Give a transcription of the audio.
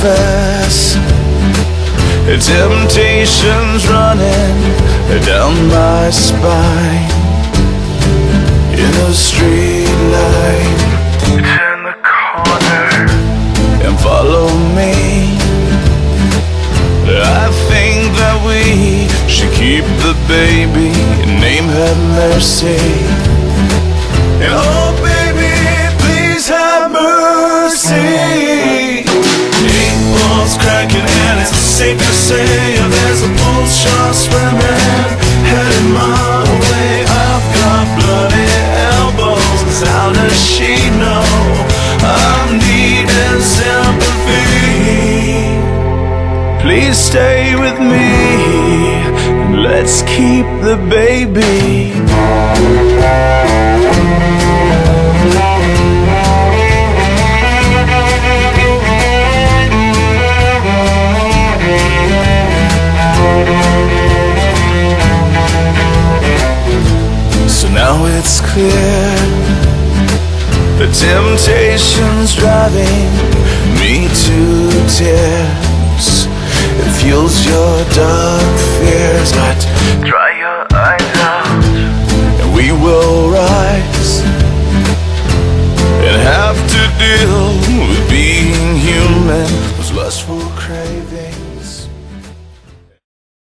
confess Temptations running down my spine In the street light Turn the corner. And follow me. I think that we should keep the baby And name her Mercy. And oh baby, please have mercy safe to say There's a pulse shot swimming Headed my way. I've got bloody elbows How does she know? I'm needing sympathy. Please stay with me. And Let's keep the baby Now it's clear The temptation's driving me to tears. It fuels your dark fears. But dry your eyes out And we will rise And have to deal with being human. Those lustful cravings.